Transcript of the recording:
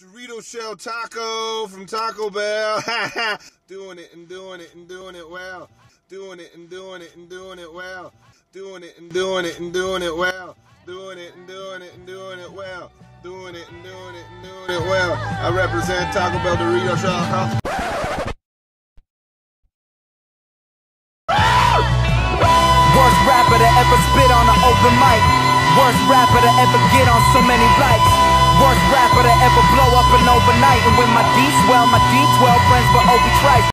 Dorito shell taco from Taco Bell. doing it and doing it and doing it well. Doing it and doing it and doing it well. Doing it and doing it and doing it well. Doing it and doing it and doing it well. Doing it and doing it and doing it well. I represent Taco Bell Dorito shell. Worst rapper to ever spit on an open mic. Worst rapper to ever get on so many likes. Worst rapper to ever blow up an overnight. And when my D swell, my D12 friends but Obi Trice.